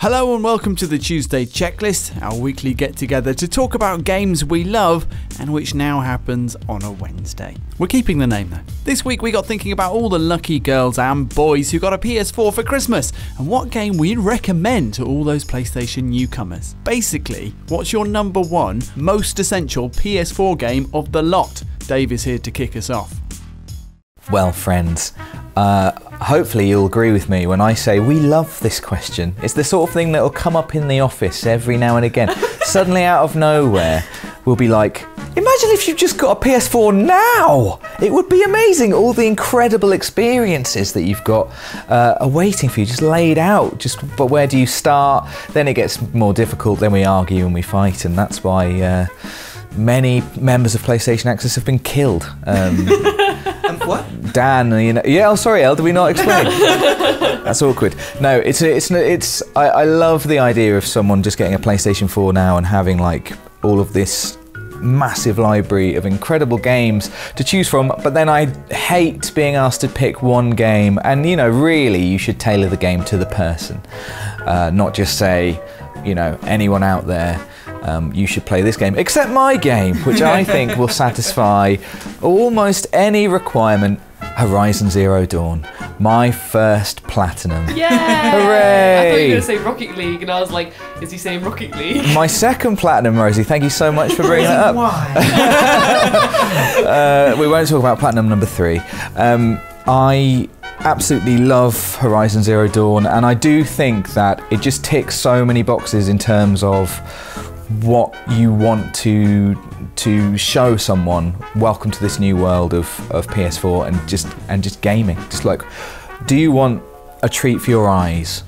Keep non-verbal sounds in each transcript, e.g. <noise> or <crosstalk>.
Hello and welcome to the Tuesday Checklist, our weekly get together to talk about games we love and which now happens on a Wednesday. We're keeping the name though. This week we got thinking about all the lucky girls and boys who got a PS4 for Christmas and what game we'd recommend to all those PlayStation newcomers. Basically, what's your number one most essential PS4 game of the lot? Dave is here to kick us off. Well, friends, uh, hopefully you'll agree with me when I say we love this question. It's the sort of thing that will come up in the office every now and again. <laughs> Suddenly, out of nowhere, we'll be like, Imagine if you just got a PS4 now! It would be amazing. All the incredible experiences that you've got uh, are waiting for you, just laid out. Just, but where do you start? Then it gets more difficult. Then we argue and we fight, and that's why uh, many members of PlayStation Access have been killed. Um, <laughs> <laughs> what? Dan, you know, yeah. Oh, sorry, Elle. Did we not explain? <laughs> That's awkward. No, it's it's it's. I, I love the idea of someone just getting a PlayStation 4 now and having like all of this massive library of incredible games to choose from, but then I hate being asked to pick one game. And you know, really, you should tailor the game to the person, uh, not just say, you know, anyone out there. Um, you should play this game, except my game, which I <laughs> think will satisfy almost any requirement. Horizon Zero Dawn, my first platinum. Yeah! Hooray! I thought you were going to say Rocket League, and I was like, is he saying Rocket League? My second platinum, Rosie. Thank you so much for bringing that up. Why? <laughs> Uh, we won't talk about platinum number three. Um, I absolutely love Horizon Zero Dawn, and I do think that it just ticks so many boxes in terms of what you want to to show someone. Welcome to this new world of, of PS4 and just and just gaming. Just like, do you want a treat for your eyes?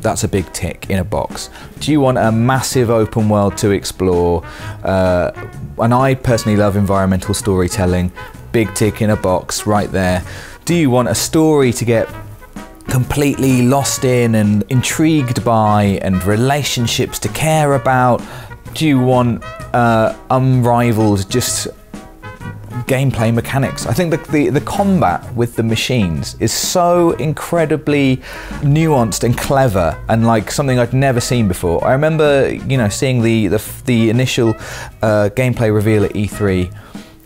That's a big tick in a box. Do you want a massive open world to explore? Uh, and I personally love environmental storytelling. Big tick in a box right there. Do you want a story to get completely lost in and intrigued by and relationships to care about? Do you want uh, unrivaled just gameplay mechanics? I think the, the, the combat with the machines is so incredibly nuanced and clever and like something I'd never seen before. I remember, you know, seeing the, the, the initial uh, gameplay reveal at E3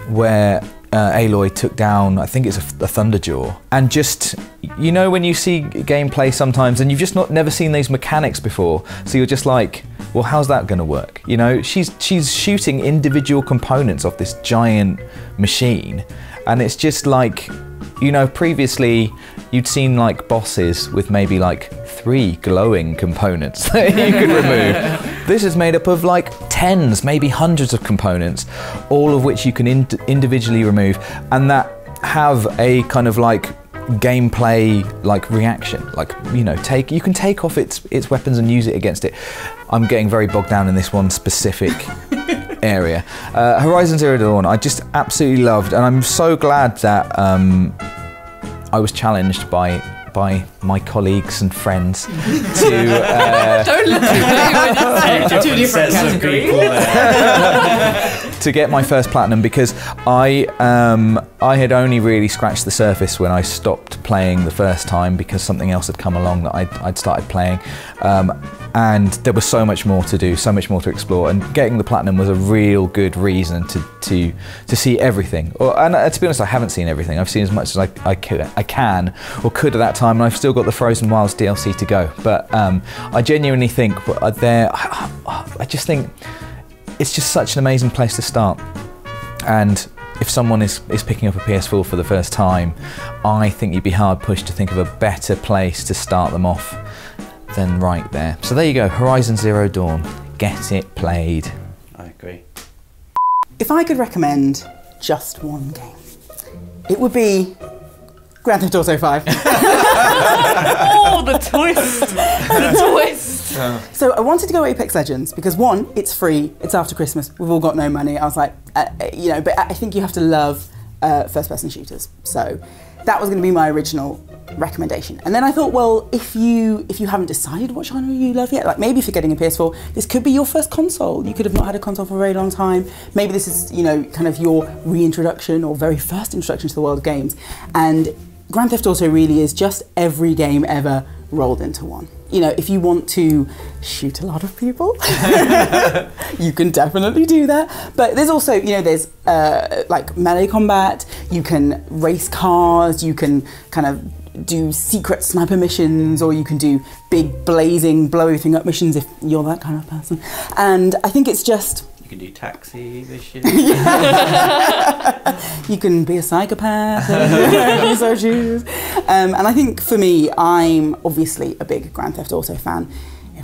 where uh, Aloy took down, I think it's a, a Thunderjaw, and just you know when you see gameplay sometimes and you've just not never seen these mechanics before, so you're just like, well, how's that going to work? You know, she's she's shooting individual components off this giant machine, and it's just like, you know, previously you'd seen like bosses with maybe like three glowing components <laughs> that you could remove. <laughs> this is made up of like tens, maybe hundreds of components, all of which you can ind individually remove, and that have a kind of like gameplay like reaction like you know take you can take off its its weapons and use it against it i'm getting very bogged down in this one specific <laughs> area. Uh, horizon zero dawn i just absolutely loved and i'm so glad that um, i was challenged by by my colleagues and friends <laughs> to uh, <laughs> Don't look at me when you say two different <laughs> to get my first platinum because I um, I had only really scratched the surface when I stopped playing the first time because something else had come along that I'd, I'd started playing. Um, and there was so much more to do, so much more to explore, and getting the platinum was a real good reason to to to see everything. Or, and uh, to be honest, I haven't seen everything. I've seen as much as I, I, I can or could at that time, and I've still got the Frozen Wilds DLC to go. But um, I genuinely think there, I just think it's just such an amazing place to start. And if someone is, is picking up a PS4 for the first time, I think you'd be hard pushed to think of a better place to start them off than right there. So there you go, Horizon Zero Dawn. Get it played. I agree. if I could recommend just one game, it would be Grand Theft Auto 5. <laughs> Oh, the twist! the <laughs> twist! so I wanted to go Apex Legends because one, it's free, it's after Christmas, we've all got no money. I was like, uh, uh, you know, but I think you have to love uh, first-person shooters. So that was going to be my original recommendation. And then I thought, well, if you if you haven't decided what genre you love yet, like maybe if you're getting a PS4, this could be your first console. You could have not had a console for a very long time. Maybe this is, you know, kind of your reintroduction or very first introduction to the world of games. And Grand Theft Auto really is just every game ever rolled into one. you know, if you want to shoot a lot of people, <laughs> you can definitely do that. But there's also, you know, there's uh, like melee combat. You can race cars. You can kind of do secret sniper missions, or you can do big blazing blow everything up missions if you're that kind of person. And I think it's just You can do taxi missions. <laughs> <laughs> you can be a psychopath if you <laughs> so choose. Um, and I think for me, I'm obviously a big Grand Theft Auto fan.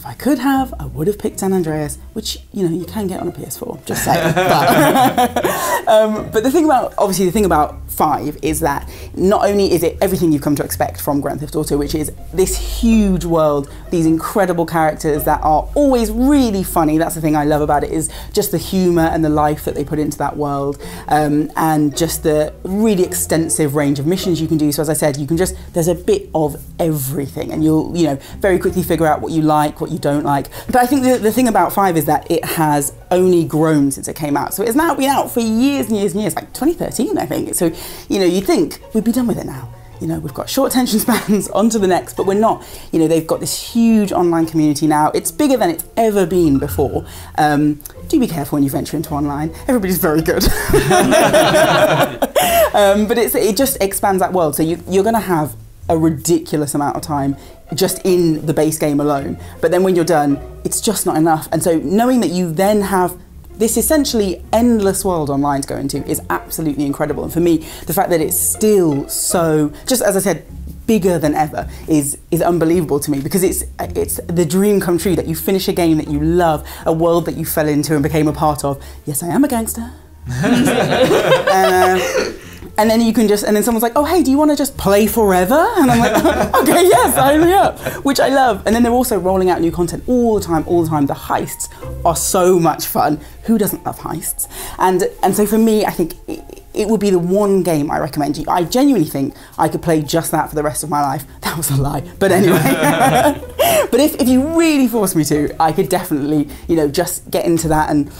If I could have, I would have picked San Andreas, which you know you can get on a PS4. Just saying. <laughs> But, <laughs> um, but the thing about obviously the thing about Five is that not only is it everything you've come to expect from Grand Theft Auto, which is this huge world, these incredible characters that are always really funny. That's the thing I love about it is just the humour and the life that they put into that world, um, and just the really extensive range of missions you can do. So as I said, you can just there's a bit of everything, and you'll you know very quickly figure out what you like, what you don't like. But I think the, the thing about Five is that it has only grown since it came out. So it's now been out for years and years and years, like 2013, I think. So you know you think we'd be done with it now. You know we've got short attention <laughs> spans on to the next but we're not. You know they've got this huge online community now. It's bigger than it's ever been before. Um, do be careful when you venture into online. Everybody's very good. <laughs> <laughs> Um, but it's, it just expands that world. So you, you're going to have a ridiculous amount of time just in the base game alone but then when you're done it's just not enough and so knowing that you then have this essentially endless world online to go into is absolutely incredible. And for me, the fact that it's still so, just as I said, bigger than ever is is unbelievable to me because it's it's the dream come true that you finish a game that you love, a world that you fell into and became a part of. Yes, I am a gangster. uh, <laughs> <laughs> and then you can just and then someone's like oh hey do you want to just play forever? And i'm like <laughs> okay yes sign me up which i love. And then they're also rolling out new content all the time all the time. The heists are so much fun. Who doesn't love heists? And and so for me i think it, it would be the one game i recommend you. I genuinely think i could play just that for the rest of my life. That was a lie. But anyway. <laughs> But if, if you really force me to i could definitely you know just get into that. And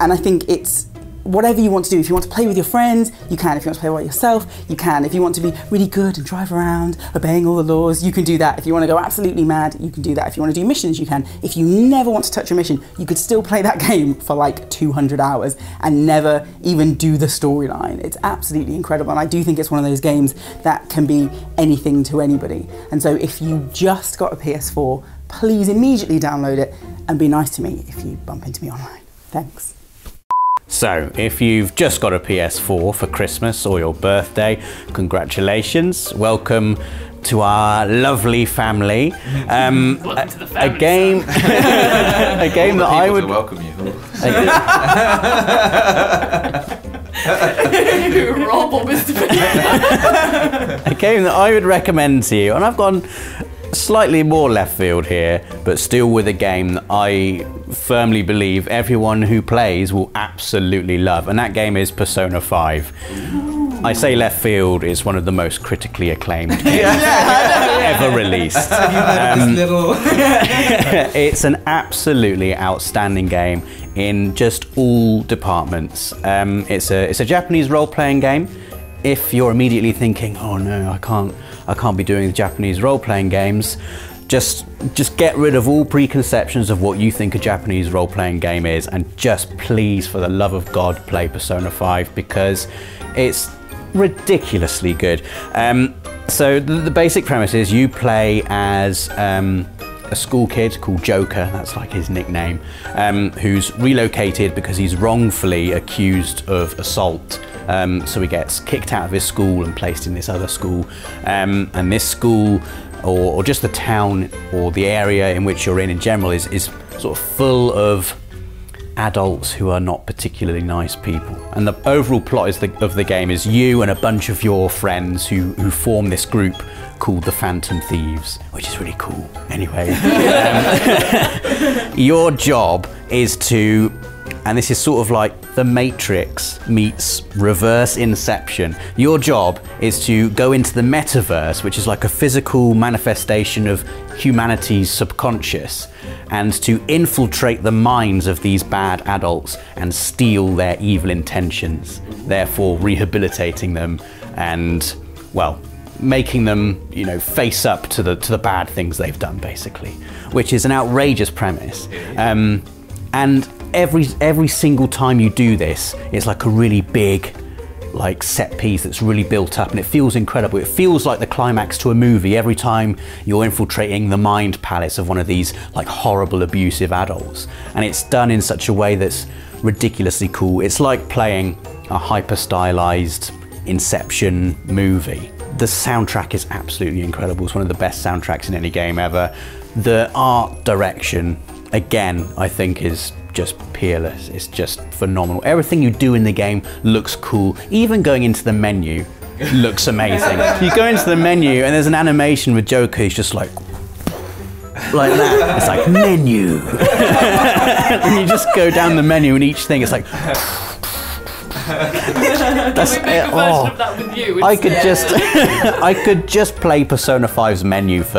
and i think it's whatever you want to do. If you want to play with your friends, you can. If you want to play by yourself, you can. If you want to be really good and drive around, obeying all the laws, you can do that. If you want to go absolutely mad, you can do that. If you want to do missions, you can. If you never want to touch a mission, you could still play that <laughs> game for like 200 hours and never even do the storyline. It's absolutely incredible. And I do think it's one of those games that can be anything to anybody. And so if you just got a PS4, please immediately download it and be nice to me if you bump into me online. Thanks. So, if you've just got a PS4 for Christmas or your birthday, congratulations. Welcome to our lovely family. Um, Welcome to the a game, <laughs> a game that I would. welcome you. <laughs> <laughs> Rob or Mr. Bean. a game that I would recommend to you, and I've gone slightly more left field here, but still with a game that I firmly believe everyone who plays will absolutely love, and that game is Persona 5. I say left field is one of the most critically acclaimed <laughs> games ever released. Um, <laughs> it's an absolutely outstanding game in just all departments. Um, it's a it's a Japanese role-playing game. If you're immediately thinking, "Oh no, I can't, I can't be doing the Japanese role-playing games," just just get rid of all preconceptions of what you think a Japanese role-playing game is, and just please, for the love of God, play Persona 5 because it's ridiculously good. Um, so the, the basic premise is you play as um, a school kid called Joker, that's like his nickname, um, who's relocated because he's wrongfully accused of assault. Um, so he gets kicked out of his school and placed in this other school. Um, and this school, or, or just the town or the area in which you're in in general, is, is sort of full of adults who are not particularly nice people. And the overall plot is the, of the game is you and a bunch of your friends who, who form this group called the Phantom Thieves, which is really cool. Anyway, <laughs> um, <laughs> your job is to, and this is sort of like the Matrix meets reverse Inception. Your job is to go into the metaverse, which is like a physical manifestation of humanity's subconscious, and to infiltrate the minds of these bad adults and steal their evil intentions, therefore rehabilitating them and, well, making them, you know, face up to the to the bad things they've done, basically, which is an outrageous premise. Um, and every every single time you do this, it's like a really big like set piece that's really built up and it feels incredible. It feels like the climax to a movie every time you're infiltrating the mind palace of one of these like horrible abusive adults. And it's done in such a way that's ridiculously cool. It's like playing a hyper stylized Inception movie. The soundtrack is absolutely incredible. It's one of the best soundtracks in any game ever. The art direction, again, I think is just peerless. It's just phenomenal. Everything you do in the game looks cool. Even going into the menu looks amazing. <laughs> you go into the menu and there's an animation with Joker. He's just like like that. It's like menu. <laughs> and you just go down the menu and each thing is like that's it. Oh. that. I could instead. just <laughs> I could just play Persona 5's menu for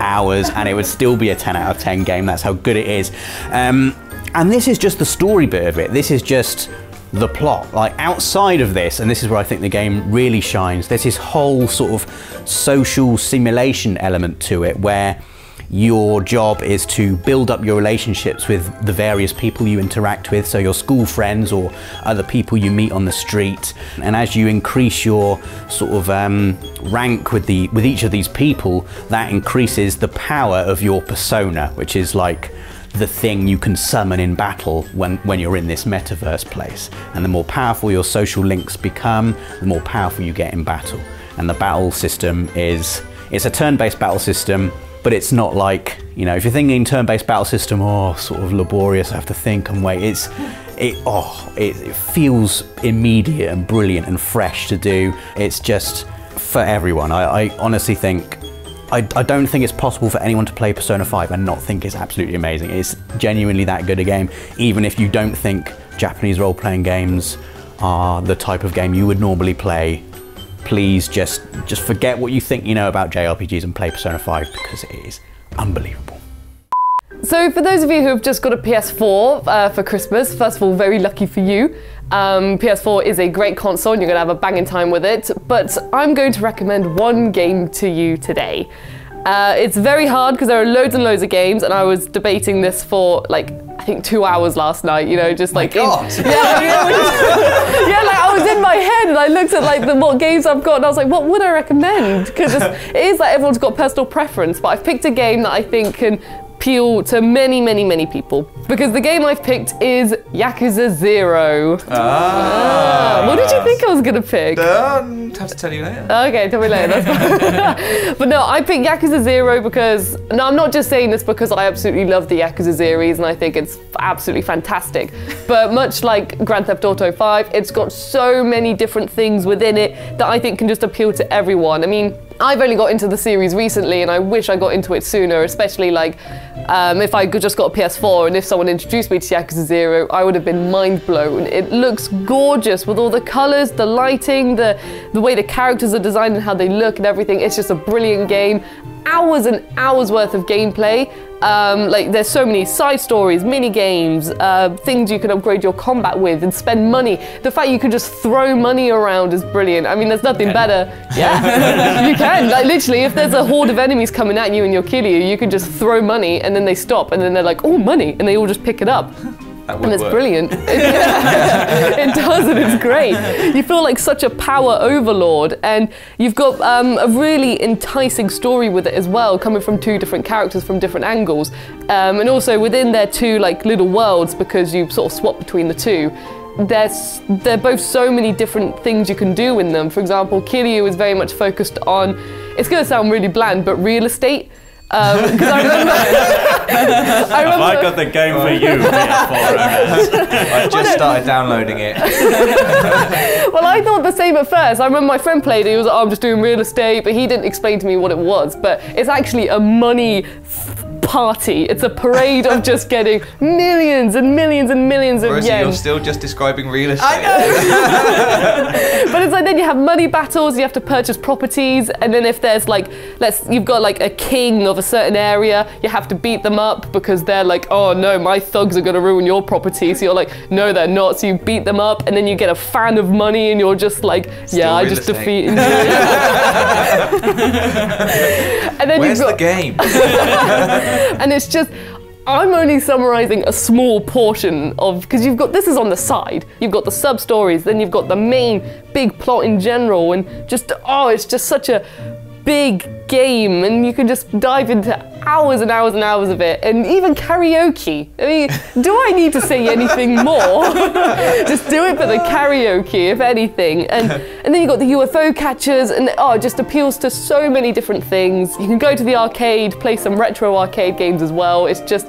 hours and it would still be a 10 out of 10 game. That's how good it is. Um, and this is just the story bit of it. This is just the plot. Like outside of this, and this is where I think the game really shines, there's this whole sort of social simulation element to it where your job is to build up your relationships with the various people you interact with, so your school friends or other people you meet on the street. And as you increase your sort of um, rank with the with each of these people, that increases the power of your persona, which is like the thing you can summon in battle when, when you're in this metaverse place. And the more powerful your social links become, the more powerful you get in battle. And the battle system is it's a turn-based battle system but it's not like you know if you're thinking turn-based battle system oh sort of laborious i have to think and wait it's it oh it, it feels immediate and brilliant and fresh to do it's just for everyone i, I honestly think I, I don't think it's possible for anyone to play persona 5 and not think it's absolutely amazing it's genuinely that good a game even if you don't think japanese role-playing games are the type of game you would normally play please just just forget what you think you know about JRPGs and play Persona 5 because it is unbelievable. So, for those of you who have just got a PS4 uh, for Christmas, first of all, very lucky for you. Um, PS4 is a great console and you're going to have a banging time with it. But I'm going to recommend one game to you today. Uh, it's very hard because there are loads and loads of games, and I was debating this for like I think two hours last night. You know, just like in- God. <laughs> yeah, yeah, <laughs> we- yeah, like I was in my head and I looked at like the what games I've got and I was like, what would I recommend? Because it is like everyone's got personal preference, but I've picked a game that I think can appeal to many, many, many people. Because the game I've picked is Yakuza Zero. Ah, what did you think I was gonna pick? Um, have to tell you later. Okay, tell me later. That's fine. <laughs> but no, I picked Yakuza Zero because no, I'm not just saying this because I absolutely love the Yakuza series and I think it's absolutely fantastic. But much like Grand Theft Auto 5, it's got so many different things within it that I think can just appeal to everyone. I mean, I've only got into the series recently and I wish I got into it sooner, especially like um, if I just got a PS4 and if someone introduced me to Yakuza Zero, I would have been mind blown. It looks gorgeous with all the colours, the lighting, the, the way the characters are designed and how they look and everything. It's just a brilliant game. Hours and hours worth of gameplay. Um, like there's so many side stories, mini games, uh, things you can upgrade your combat with and spend money. The fact you can just throw money around is brilliant. I mean, there's nothing better. Yeah, <laughs> you can. Like literally, if there's a horde of enemies coming at you and you'll kill you, you can just throw money and then they stop and then they're like, oh, money, and they all just pick it up. And it's brilliant. <laughs> <laughs> it does, and it's great. You feel like such a power overlord, and you've got um, a really enticing story with it as well, coming from two different characters from different angles, um, and also within their two like little worlds because you sort of swap between the two. There's there are both so many different things you can do in them. For example, Kiryu is very much focused on. It's going to sound really bland, but real estate. Um, because I remember, <laughs> I remember. I got the game for you, <laughs> I just started downloading it. <laughs> Well, I thought the same at first. I remember my friend played it. He was like, oh, I'm just doing real estate, but he didn't explain to me what it was. But it's actually a money f- party. It's a parade of just getting millions and millions and millions of Rosie, yen. you're still just describing real estate. I know. <laughs> But it's like then you have money battles, you have to purchase properties, and then if there's like let's you've got like a king of a certain area, you have to beat them up because they're like, oh no, my thugs are gonna ruin your property. So you're like, no, they're not. So you beat them up, and then you get a fan of money, and you're just like, yeah, I just defeated you. <laughs> <laughs> and then Where's you've the got, game? <laughs> and it's just I'm only summarizing a small portion of because you've got this is on the side. You've got the sub stories, then you've got the main big plot in general, and just oh, it's just such a big game, and you can just dive into hours and hours and hours of it, and even karaoke. I mean, do I need to say anything <laughs> more? <laughs> just do it for the karaoke, if anything, and and then you got the UFO catchers, and oh, it just appeals to so many different things. You can go to the arcade, play some retro arcade games as well. It's just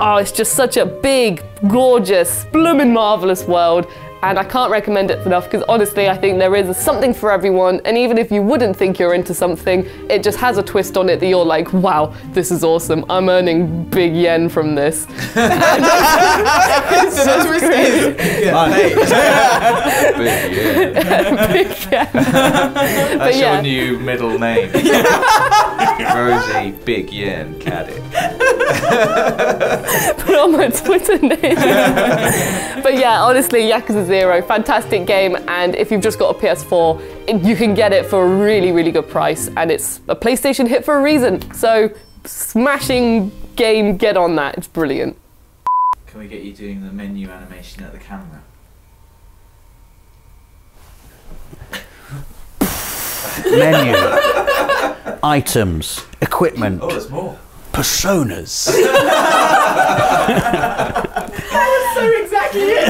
oh, it's just such a big, gorgeous, bloomin' marvelous world. And I can't recommend it enough because honestly, I think there is something for everyone. And even if you wouldn't think you're into something, it just has a twist on it that you're like, wow, this is awesome. I'm earning big yen from this. <laughs> it's just crazy. <laughs> Big, <laughs> yeah. big yen. but That's yeah. your new middle name. Rosie Big Yen Caddick. Put on my Twitter name. but yeah, honestly, Yakuza Zero, fantastic game, and if you've just got a PS4, you can get it for a really, really good price, and it's a PlayStation hit for a reason. So, smashing game, get on that. It's brilliant. Can we get you doing the menu animation at the camera? Menu, items, equipment, Oh, there's more. Personas. <laughs> that is So exactly it.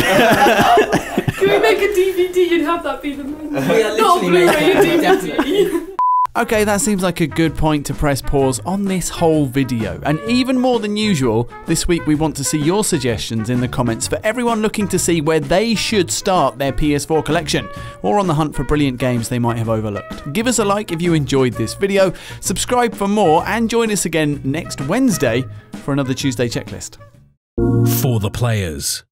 Can we make a DVD and have that be the menu? We are Not literally Blu-ray making and it, DVD. Okay, that seems like a good point to press pause on this whole video. And even more than usual, this week we want to see your suggestions in the comments for everyone looking to see where they should start their PS4 collection, or on the hunt for brilliant games they might have overlooked. Give us a like if you enjoyed this video, subscribe for more, and join us again next Wednesday for another Tuesday checklist. For the players.